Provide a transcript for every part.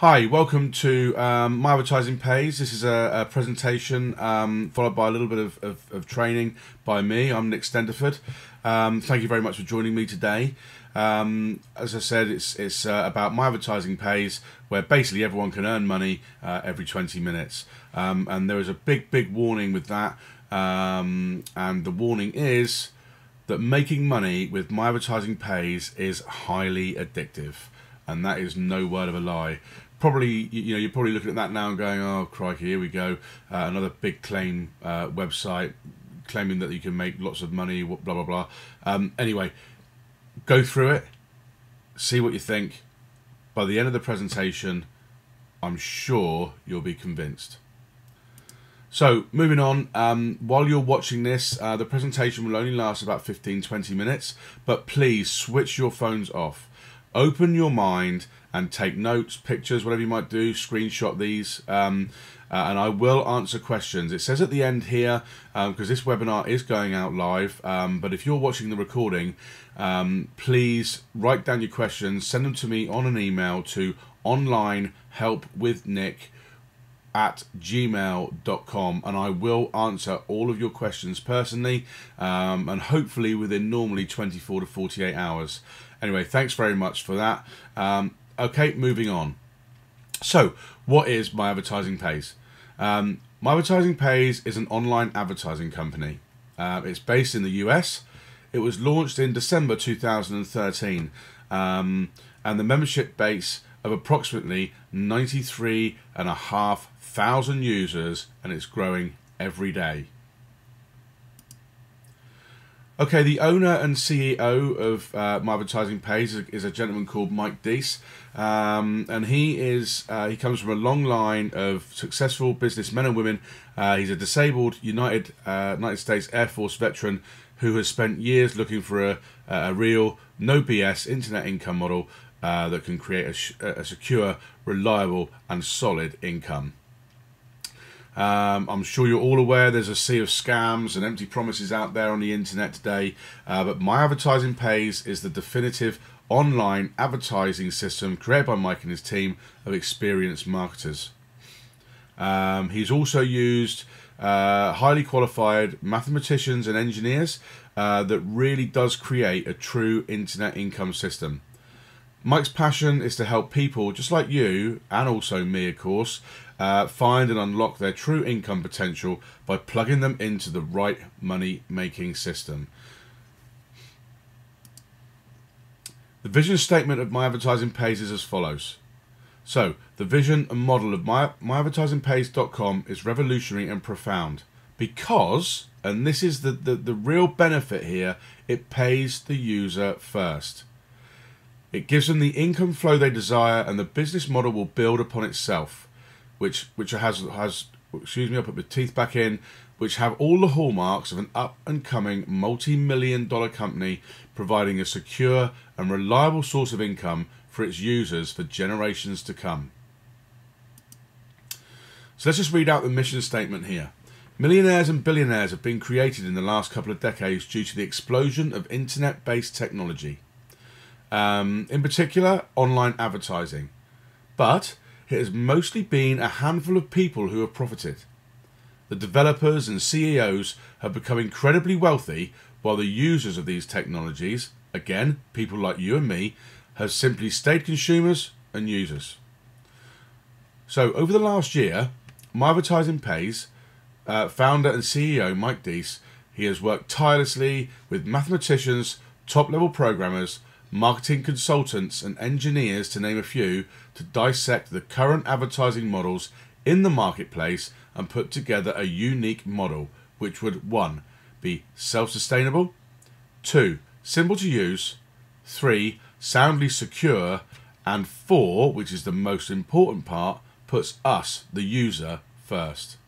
Hi, welcome to um, My Advertising Pays. This is a, a presentation um, followed by a little bit of, of, of, training by me. I'm Nick Stentiford. Um, thank you very much for joining me today. Um, as I said, it's, it's uh, about My Advertising Pays, where basically everyone can earn money uh, every 20 minutes. Um, and there is a big, big warning with that. Um, and the warning is that making money with My Advertising Pays is highly addictive. And that is no word of a lie probably you know you're probably looking at that now and going oh crikey here we go. Uh, another big claim uh, website claiming that you can make lots of money blah blah blah. Um, anyway go through it see what you think. By the end of the presentation I'm sure you'll be convinced. So moving on um, while you're watching this uh, the presentation will only last about 15-20 minutes but please switch your phones off open your mind and take notes, pictures, whatever you might do, screenshot these. Um, uh, and I will answer questions. It says at the end here, because um, this webinar is going out live, um, but if you're watching the recording, um, please write down your questions, send them to me on an email to online help with Nick at gmail.com and I will answer all of your questions personally um, and hopefully within normally 24 to 48 hours. Anyway, thanks very much for that. Um, Okay, moving on. So, what is My Advertising Pays? Um, My Advertising Pays is an online advertising company. Uh, it's based in the US. It was launched in December 2013, um, and the membership base of approximately 93 and a half thousand users, and it's growing every day. Okay, the owner and CEO of uh, My Advertising Pays is, is, a gentleman called Mike Deese, um, and he is uh, he comes from a long line of successful businessmen and women. Uh, he's a disabled United uh, United States Air Force veteran who has spent years looking for a, a real no BS internet income model uh, that can create a, a secure, reliable, and solid income. Um, I'm sure you're all aware there's a sea of scams and empty promises out there on the internet today, uh, but My Advertising Pays is the definitive online advertising system created by Mike and his team of experienced marketers. Um, he's also used uh, highly qualified mathematicians and engineers uh, that really does create a true internet income system. Mike's passion is to help people just like you, and also me, of course, uh, find and unlock their true income potential by plugging them into the right money making system. The vision statement of My Advertising Pays is as follows. So, the vision and model of my, myadvertisingpays.com is revolutionary and profound because, and this is the, the, the real benefit here, it pays the user first. It gives them the income flow they desire, and the business model will build upon itself, which which has has excuse me, I put my teeth back in, which have all the hallmarks of an up and coming multi million dollar company providing a secure and reliable source of income for its users for generations to come. So let's just read out the mission statement here. Millionaires and billionaires have been created in the last couple of decades due to the explosion of internet based technology um, in particular online advertising. But it has mostly been a handful of people who have profited. The developers and CEOs have become incredibly wealthy while the users of these technologies, again, people like you and me, have simply stayed consumers and users. So, over the last year, My Advertising Pays, uh, founder and CEO Mike Deese, he has worked tirelessly with mathematicians, top level programmers, marketing consultants, and engineers, to name a few, to dissect the current advertising models in the marketplace and put together a unique model which would 1. be self sustainable, 2. simple to use, 3. soundly secure, and 4. which is the most important part, puts us, the user, first.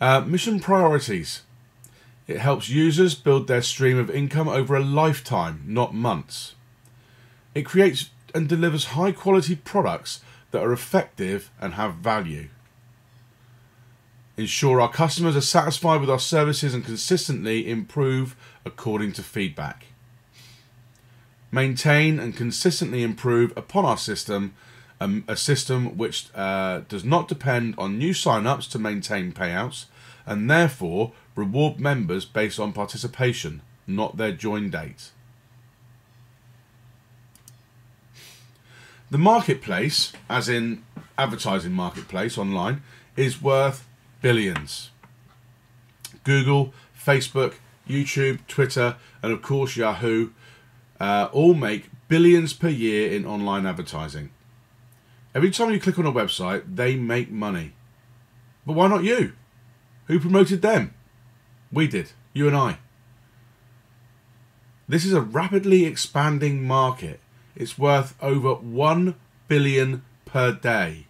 Uh, mission priorities. It helps users build their stream of income over a lifetime, not months. It creates and delivers high quality products that are effective and have value. Ensure our customers are satisfied with our services and consistently improve according to feedback. maintain and consistently improve upon our system, um, a system which uh, does not depend on new sign-ups to maintain payouts, and therefore reward members based on participation, not their join date. The marketplace, as in advertising marketplace online, is worth billions. Google, Facebook, YouTube, Twitter, and of course Yahoo uh, all make billions per year in online advertising. Every time you click on a website, they make money. But why not you? Who promoted them? We did. You and I. This is a rapidly expanding market. It's worth over 1 billion per day.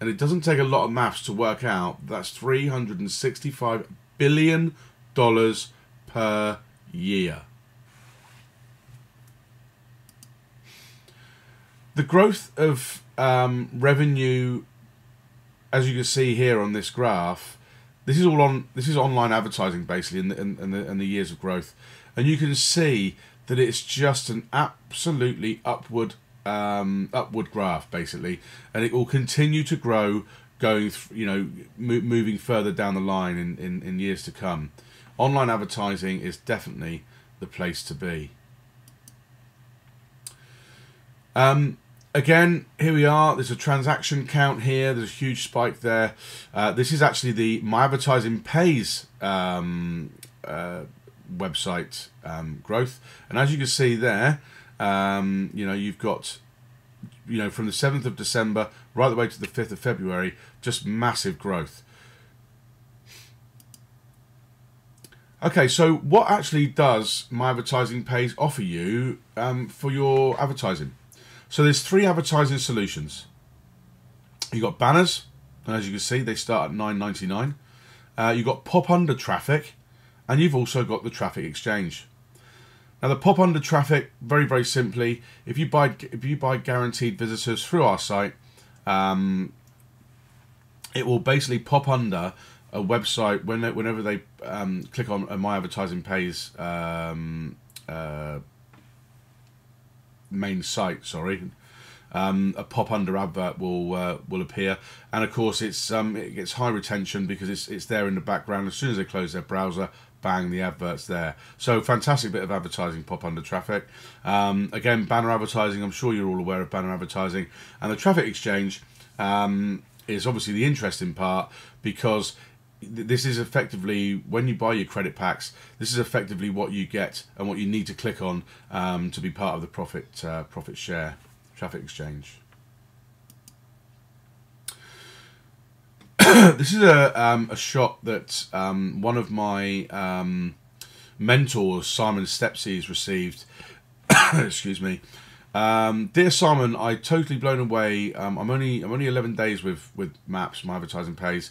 And it doesn't take a lot of maths to work out that's 365 billion dollars per year. The growth of um, revenue, as you can see here on this graph, this is all on this is online advertising basically, and the, and, the, years of growth, and you can see that it's just an absolutely upward um, upward graph basically, and it will continue to grow going you know mo moving further down the line in, in, in years to come. Online advertising is definitely the place to be. Um, again, here we are. There's a transaction count here. There's a huge spike there. Uh, this is actually the My Advertising Pays um, uh, website um, growth. And as you can see there, um, you know, you've got, you know, from the 7th of December right the way to the 5th of February, just massive growth. Okay, so what actually does My Advertising Pays offer you um, for your advertising? So there's three advertising solutions. You've got banners, and as you can see, they start at $9.99. Uh, you've got pop under traffic, and you've also got the traffic exchange. Now the pop under traffic, very very simply, if you buy if you buy guaranteed visitors through our site, um, it will basically pop under a website when whenever they um, click on my advertising pays um, uh, main site. Sorry, um, a pop under advert will uh, will appear, and of course it's um, it gets high retention because it's it's there in the background. As soon as they close their browser, bang, the adverts there. So fantastic bit of advertising pop under traffic. Um, again, banner advertising. I'm sure you're all aware of banner advertising, and the traffic exchange um, is obviously the interesting part because this is effectively when you buy your credit packs this is effectively what you get and what you need to click on um, to be part of the profit uh, profit share traffic exchange. This is a, um, a shot that um, one of my um, mentors Simon Stepsey has received. Excuse me. Um, dear Simon I totally blown away. Um, I'm only I'm only 11 days with with maps my advertising pays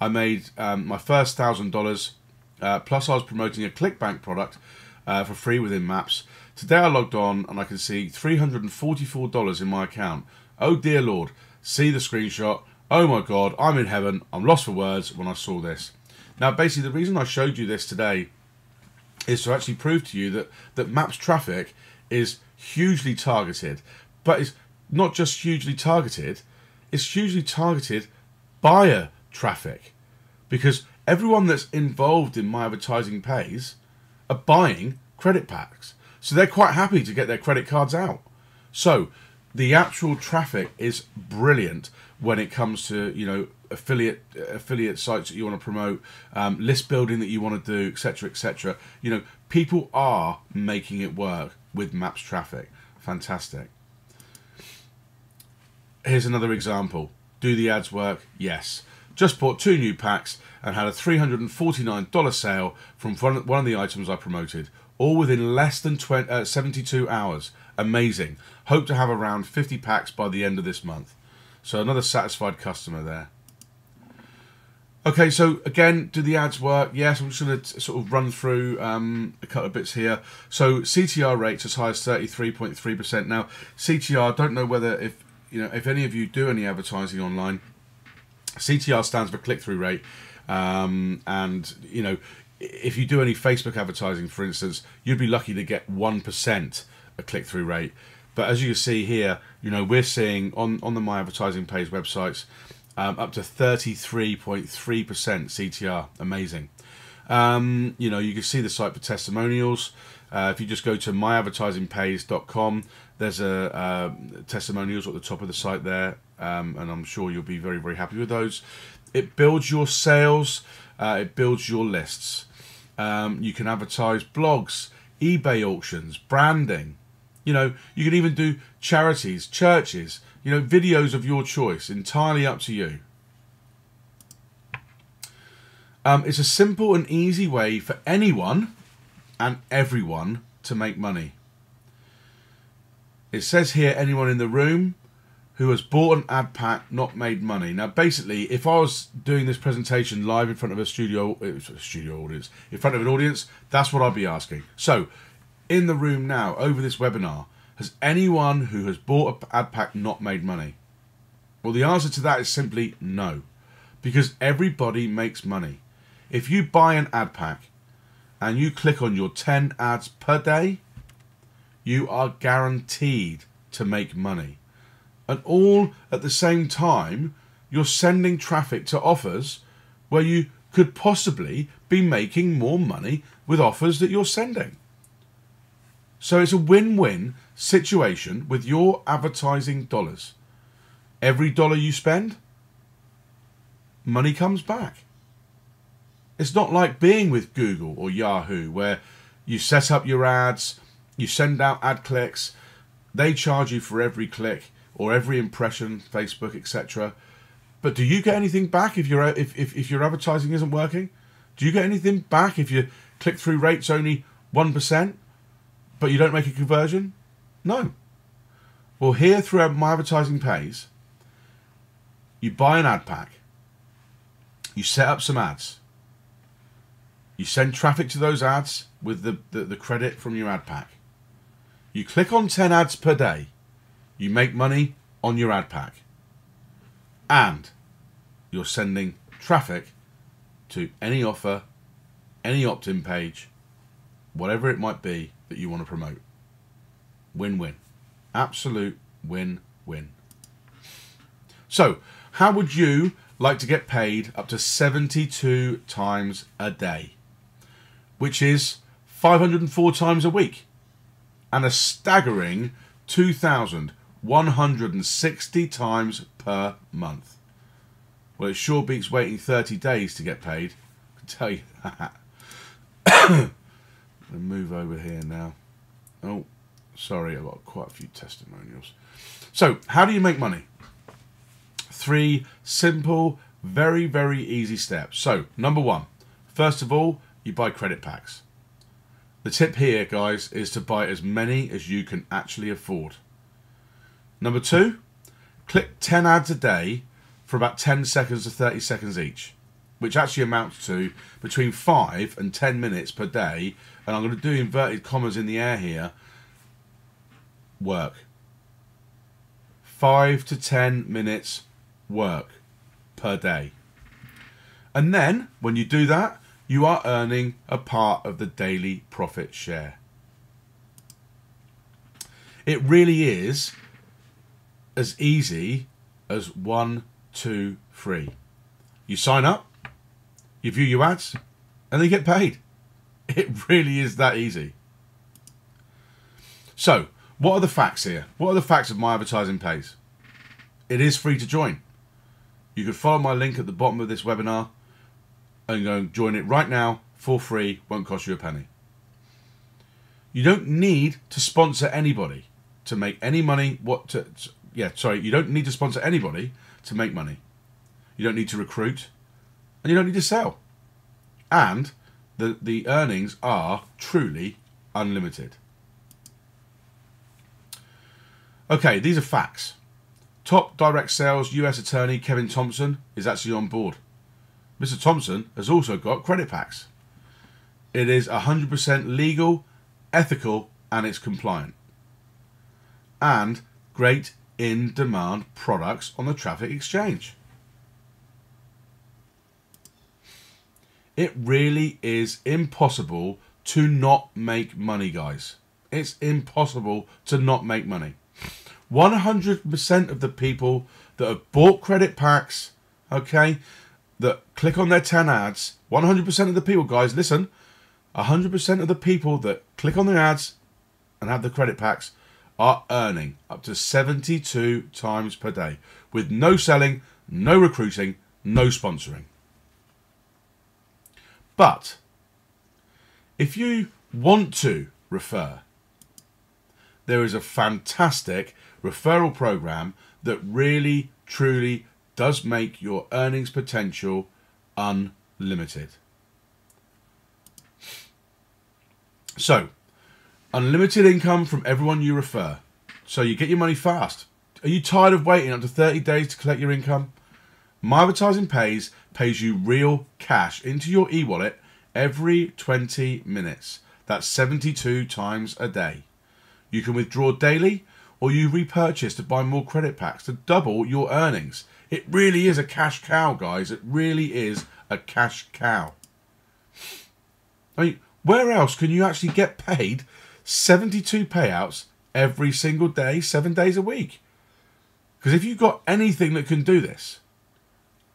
I made um, my first thousand uh, dollars. Plus, I was promoting a ClickBank product uh, for free within Maps. Today, I logged on and I can see three hundred and forty-four dollars in my account. Oh dear Lord! See the screenshot. Oh my God! I'm in heaven. I'm lost for words when I saw this. Now, basically, the reason I showed you this today is to actually prove to you that that Maps traffic is hugely targeted, but it's not just hugely targeted. It's hugely targeted buyer traffic because everyone that's involved in my advertising pays are buying credit packs. So they're quite happy to get their credit cards out. So the actual traffic is brilliant when it comes to, you know, affiliate affiliate sites that you want to promote, um, list building that you want to do, etc., etc. You know, people are making it work with Maps traffic. Fantastic. Here's another example. Do the ads work? Yes. Just bought two new packs and had a $349 sale from one of the items I promoted, all within less than 20, uh, 72 hours. Amazing. Hope to have around 50 packs by the end of this month. So another satisfied customer there. Okay, so again, do the ads work? Yes, I'm just going to sort of run through um, a couple of bits here. So CTR rates as high as 33.3%. Now, CTR, don't know whether if you know if any of you do any advertising online, CTR stands for click through rate. Um, and, you know, if you do any Facebook advertising, for instance, you'd be lucky to get 1% a click-through rate. But as you can see here, you know, we're seeing on, on the My Advertising Pays websites um, up to 33.3% CTR. Amazing. Um, you know, you can see the site for testimonials. Uh, if you just go to myadvertisingpays.com, there's a uh, testimonials at the top of the site there, um, and I'm sure you'll be very, very happy with those. It builds your sales, uh, it builds your lists. Um, you can advertise blogs, eBay auctions, branding. You know, you can even do charities, churches, you know, videos of your choice, entirely up to you. Um, it's a simple and easy way for anyone and everyone to make money. It says here anyone in the room who has bought an ad pack not made money. Now, basically, if I was doing this presentation live in front of a studio eh, a studio audience, in front of an audience, that's what I'd be asking. So, in the room now, over this webinar, has anyone who has bought an ad pack not made money? Well, the answer to that is simply no, because everybody makes money. If you buy an ad pack and you click on your 10 ads per day, you are guaranteed to make money. And all at the same time, you're sending traffic to offers where you could possibly be making more money with offers that you're sending. So it's a win win situation with your advertising dollars. Every dollar you spend, money comes back. It's not like being with Google or Yahoo where you set up your ads, you send out ad clicks, they charge you for every click or every impression, Facebook, etc. But do you get anything back if your if, if, if your advertising isn't working? Do you get anything back if your click through rate's only one percent, but you don't make a conversion? No. Well, here through my advertising pays, you buy an ad pack, you set up some ads, you send traffic to those ads with the, the, the, credit from your ad pack. You click on 10 ads per day. You make money on your ad pack. And you're sending traffic to any offer, any opt in page, whatever it might be that you want to promote. Win win. Absolute win win. So, how would you like to get paid up to 72 times a day? which is 504 times a week, and a staggering 2,160 times per month. Well, it sure beats waiting 30 days to get paid. I can tell you that. move over here now. Oh, sorry, I've got quite a few testimonials. So, how do you make money? Three simple, very, very easy steps. So, number one, first of all, you buy credit packs. The tip here, guys, is to buy as many as you can actually afford. Number two, click 10 ads a day for about 10 seconds to 30 seconds each, which actually amounts to between 5 and 10 minutes per day. And I'm going to do inverted commas in the air here. Work. 5 to 10 minutes work per day. And then, when you do that, you are earning a part of the daily profit share. It really is as easy as one, two, three. You sign up, you view your ads, and they get paid. It really is that easy. So, what are the facts here? What are the facts of my advertising pays? It is free to join. You can follow my link at the bottom of this webinar and go and join it right now for free, won't cost you a penny. You don't need to sponsor anybody to make any money. What to, yeah, sorry, you don't need to sponsor anybody to make money. You don't need to recruit, and you don't need to sell. And the, the earnings are truly unlimited. Okay, these are facts. Top direct sales US attorney Kevin Thompson is actually on board. Mr. Thompson has also got credit packs. It is 100% legal, ethical, and it's compliant. And great in demand products on the traffic exchange. It really is impossible to not make money, guys. It's impossible to not make money. 100% of the people that have bought credit packs, okay, that click on their 10 ads, 100% of the people, guys, listen, 100% of the people that click on the ads and have the credit packs are earning up to 72 times per day with no selling, no recruiting, no sponsoring. But if you want to refer, there is a fantastic referral program that really, truly does make your earnings potential unlimited. So, unlimited income from everyone you refer. So you get your money fast. Are you tired of waiting up to 30 days to collect your income? My Advertising Pays pays you real cash into your e-wallet every 20 minutes. That's 72 times a day. You can withdraw daily or you repurchase to buy more credit packs to double your earnings. It really is a cash cow, guys. It really is a cash cow. I mean, where else can you actually get paid 72 payouts every single day, seven days a week? Because if you've got anything that can do this,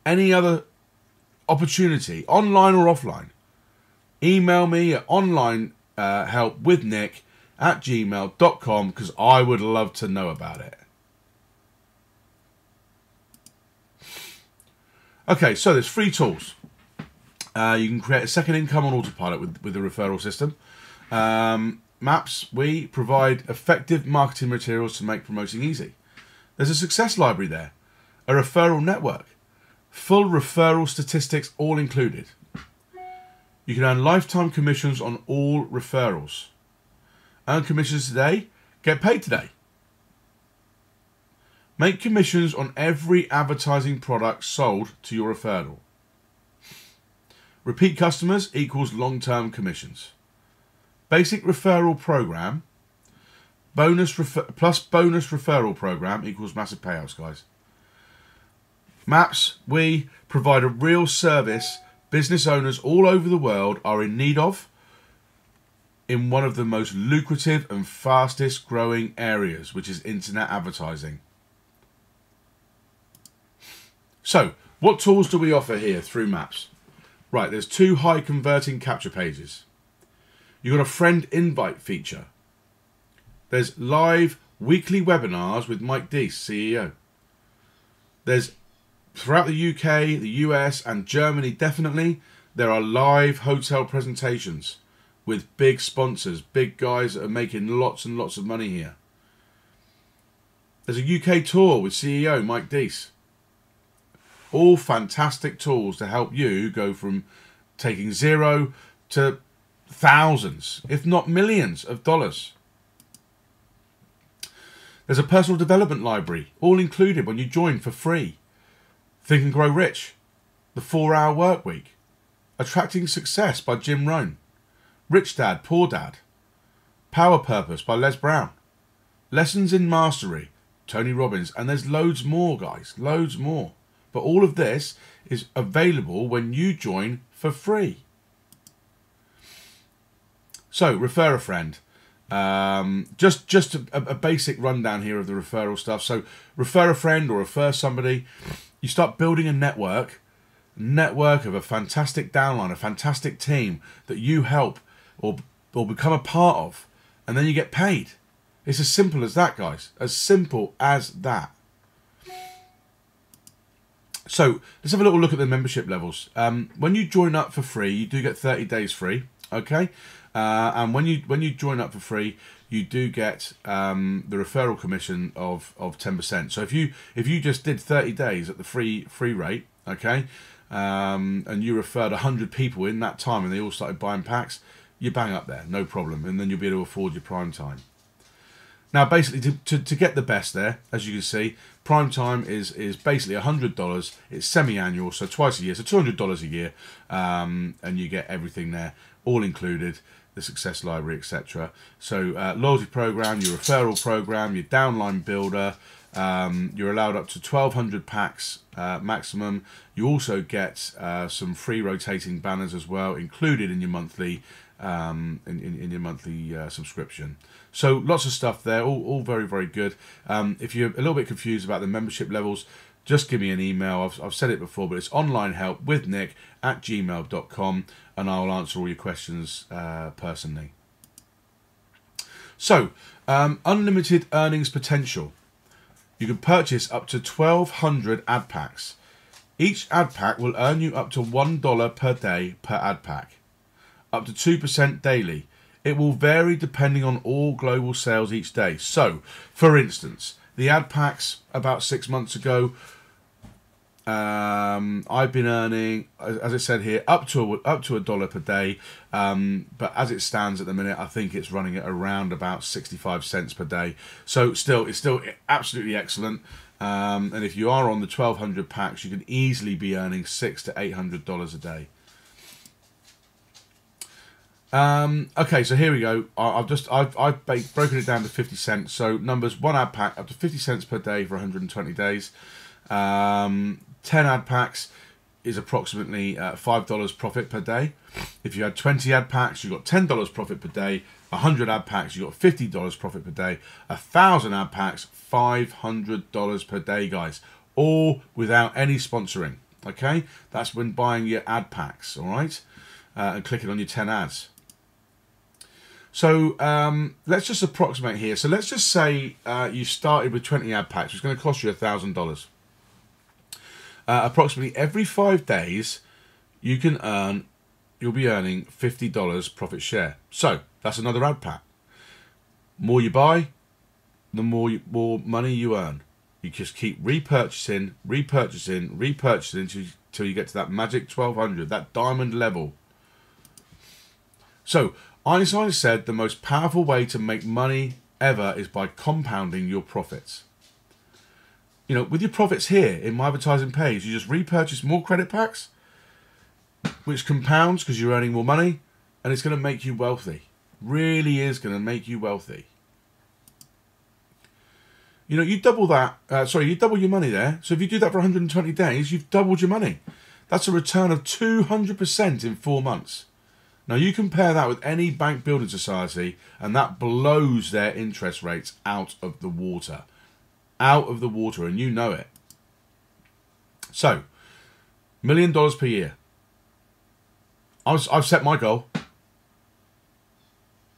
any other opportunity, online or offline, email me at online uh, help with Nick at gmail.com because I would love to know about it. Okay, so there's free tools. Uh, you can create a second income on autopilot with, with the referral system. Um, maps, we provide effective marketing materials to make promoting easy. There's a success library there, a referral network, full referral statistics all included. You can earn lifetime commissions on all referrals. Earn commissions today, get paid today. Make commissions on every advertising product sold to your referral. Repeat customers equals long-term commissions. Basic referral program bonus refer plus bonus referral program equals massive payouts, guys. Maps, we provide a real service business owners all over the world are in need of in one of the most lucrative and fastest growing areas, which is internet advertising. So, what tools do we offer here through Maps? Right, there's two high converting capture pages. You've got a friend invite feature. There's live weekly webinars with Mike Deese, CEO. There's throughout the UK, the US, and Germany, definitely, there are live hotel presentations with big sponsors, big guys that are making lots and lots of money here. There's a UK tour with CEO Mike Deese. All fantastic tools to help you go from taking zero to thousands, if not millions of dollars. There's a personal development library, all included when you join for free. Think and Grow Rich, The 4 Hour Work Week, Attracting Success by Jim Rohn, Rich Dad, Poor Dad, Power Purpose by Les Brown, Lessons in Mastery, Tony Robbins, and there's loads more, guys, loads more. But all of this is available when you join for free. So, refer a friend. Um, just just a, a, basic rundown here of the referral stuff. So, refer a friend or refer somebody. You start building a network, network of a fantastic downline, a fantastic team that you help or or become a part of, and then you get paid. It's as simple as that, guys. As simple as that. So let's have a little look at the membership levels. Um, when you join up for free, you do get 30 days free. Okay, uh, and when you when you join up for free, you do get um, the referral commission of of 10%. So if you if you just did 30 days at the free free rate, okay, um, and you referred 100 people in that time, and they all started buying packs, you bang up there, no problem, and then you'll be able to afford your prime time. Now, basically, to, to, to, get the best there, as you can see, prime time is is basically $100. It's semi-annual, so twice a year, so $200 a year, um, and you get everything there, all included, the success library, etc. So uh, loyalty program, your referral program, your downline builder, um, you're allowed up to 1,200 packs uh, maximum. You also get uh, some free rotating banners as well, included in your monthly um, in, in, in, your monthly uh, subscription. So lots of stuff there, all, all very, very good. Um, if you're a little bit confused about the membership levels, just give me an email. I've, I've said it before, but it's online help with nick at gmail.com and I'll answer all your questions uh, personally. So, um, unlimited earnings potential. You can purchase up to 1,200 ad packs. Each ad pack will earn you up to $1 per day per ad pack, up to 2% daily. It will vary depending on all global sales each day. So, for instance, the ad packs about six months ago um, I've been earning, as I said here, up to a, up to a dollar per day. Um, but as it stands at the minute, I think it's running at around about sixty-five cents per day. So still, it's still absolutely excellent. Um, and if you are on the twelve hundred packs, you can easily be earning six to eight hundred dollars a day. Um, okay, so here we go. I, have just I've I've broken it down to fifty cents. So numbers one ad pack up to fifty cents per day for one hundred and twenty days. Um, 10 ad packs is approximately uh, $5 profit per day. If you had 20 ad packs, you got $10 profit per day. 100 ad packs, you got $50 profit per day. 1,000 ad packs, $500 per day, guys. All without any sponsoring. Okay? That's when buying your ad packs, all right? Uh, and clicking on your 10 ads. So um, let's just approximate here. So let's just say uh, you started with 20 ad packs. It's going to cost you $1,000 uh, approximately every five days, you can earn, you'll be earning $50 profit share. So that's another ad pack. More you buy, the more you, more money you earn. You just keep repurchasing, repurchasing, repurchasing until, until you get to that magic 1200, that diamond level. So Einstein said the most powerful way to make money ever is by compounding your profits you know, with your profits here in my advertising pays, you just repurchase more credit packs, which compounds because you're earning more money, and it's going to make you wealthy. Really is going to make you wealthy. You know, you double that. Uh, sorry, you double your money there. So if you do that for 120 days, you've doubled your money. That's a return of 200% in four months. Now you compare that with any bank building society, and that blows their interest rates out of the water out of the water, and you know it. So, million dollars per year. I've set my goal.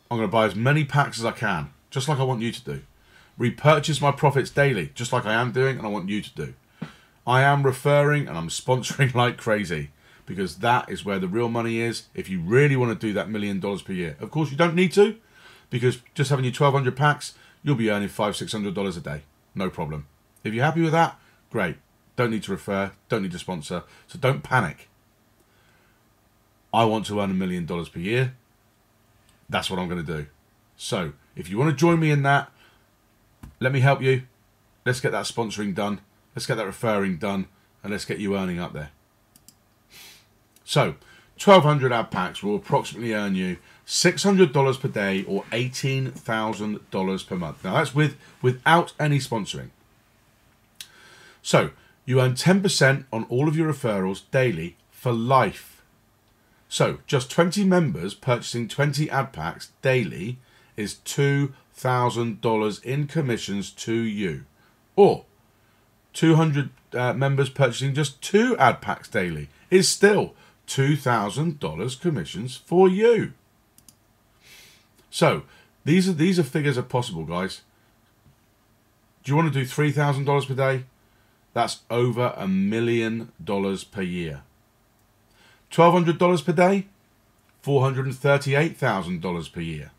I'm going to buy as many packs as I can, just like I want you to do. Repurchase my profits daily, just like I am doing, and I want you to do. I am referring and I'm sponsoring like crazy because that is where the real money is if you really want to do that million dollars per year. Of course, you don't need to because just having your 1200 packs, you'll be earning five, six hundred dollars a day no problem. If you're happy with that, great. Don't need to refer, don't need to sponsor, so don't panic. I want to earn a million dollars per year. That's what I'm going to do. So, if you want to join me in that, let me help you. Let's get that sponsoring done. Let's get that referring done. And let's get you earning up there. So, 1200 ad packs will approximately earn you $600 per day or $18,000 per month. Now that's with without any sponsoring. So, you earn 10% on all of your referrals daily for life. So, just 20 members purchasing 20 ad packs daily is $2,000 in commissions to you. Or 200 uh, members purchasing just two ad packs daily is still $2,000 commissions for you. So these are these are figures are possible, guys. Do you want to do three thousand dollars per day? That's over a million dollars per year. Twelve hundred dollars per day, four hundred and thirty-eight thousand dollars per year.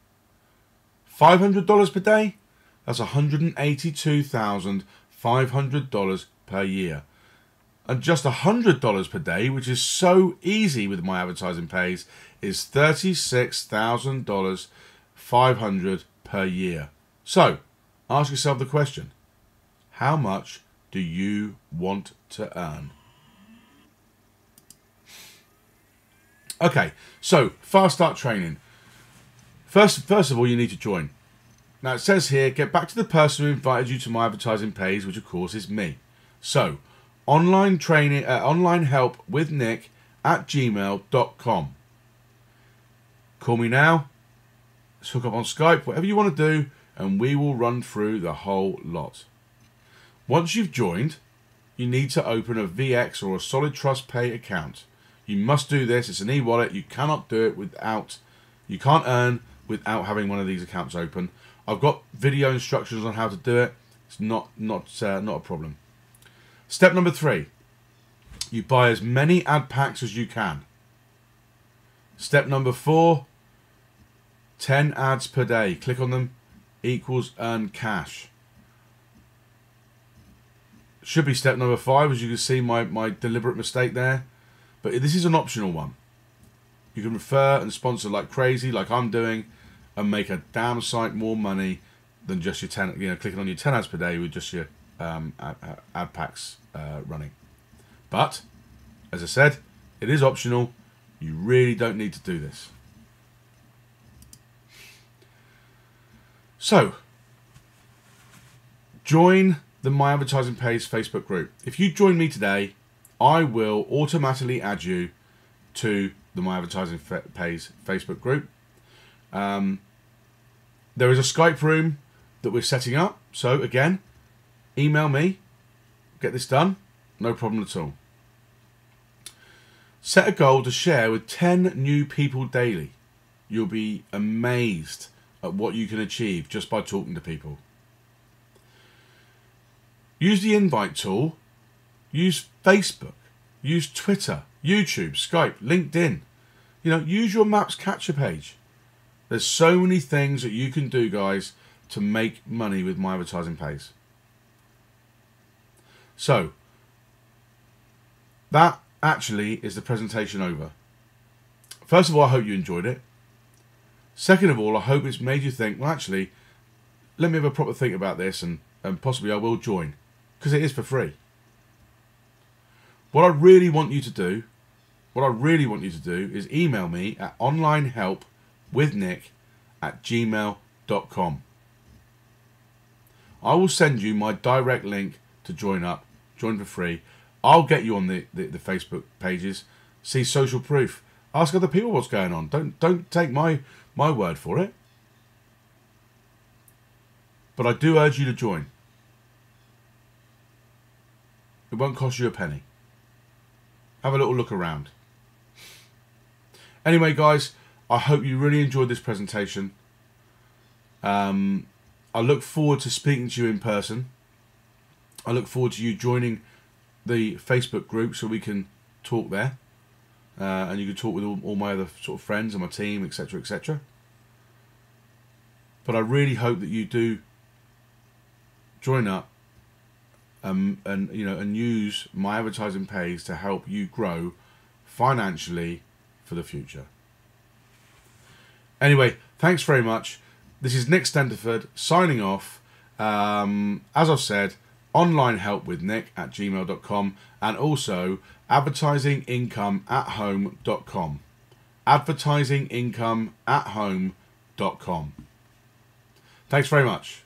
Five hundred dollars per day, that's one hundred and eighty-two thousand five hundred dollars per year. And just hundred dollars per day, which is so easy with my advertising pays, is thirty-six thousand dollars 500 per year. So, ask yourself the question, how much do you want to earn? Okay, so fast start training. First, first of all, you need to join. Now it says here, get back to the person who invited you to my advertising pays, which of course is me. So, online training, uh, online help with Nick at gmail.com. Call me now. Let's hook up on Skype, whatever you want to do, and we will run through the whole lot. Once you've joined, you need to open a VX or a Solid Trust Pay account. You must do this. It's an e-wallet. You cannot do it without, you can't earn without having one of these accounts open. I've got video instructions on how to do it. It's not not uh, not a problem. Step number three: you buy as many ad packs as you can. Step number four: 10 ads per day. Click on them equals earn cash. Should be step number five, as you can see my, my deliberate mistake there. But this is an optional one. You can refer and sponsor like crazy, like I'm doing, and make a damn sight more money than just your 10, you know, clicking on your 10 ads per day with just your um, ad, ad, packs uh, running. But, as I said, it is optional. You really don't need to do this. So, join the My Advertising Pays Facebook group. If you join me today, I will automatically add you to the My Advertising Pays Facebook group. Um, there is a Skype room that we're setting up. So again, email me, get this done, no problem at all. Set a goal to share with 10 new people daily. You'll be amazed at what you can achieve just by talking to people. Use the invite tool, use Facebook, use Twitter, YouTube, Skype, LinkedIn. You know, use your Maps capture page. There's so many things that you can do, guys, to make money with my advertising pays. So, that actually is the presentation over. First of all, I hope you enjoyed it. Second of all, I hope it's made you think, well, actually, let me have a proper think about this and, and possibly I will join because it is for free. What I really want you to do, what I really want you to do is email me at onlinehelpwithnick at gmail.com. I will send you my direct link to join up, join for free. I'll get you on the, the, the Facebook pages, see social proof, ask other people what's going on. Don't don't take my my word for it. But I do urge you to join. It won't cost you a penny. Have a little look around. Anyway, guys, I hope you really enjoyed this presentation. Um, I look forward to speaking to you in person. I look forward to you joining the Facebook group so we can talk there uh, and you can talk with all, all, my other sort of friends and my team, etc., etc. But I really hope that you do join up um, and you know and use my advertising pays to help you grow financially for the future. Anyway, thanks very much. This is Nick Stentiford signing off. Um, as I've said, online help with nick at gmail.com and also advertisingincome at home.com. Advertisingincome at home.com. Thanks very much.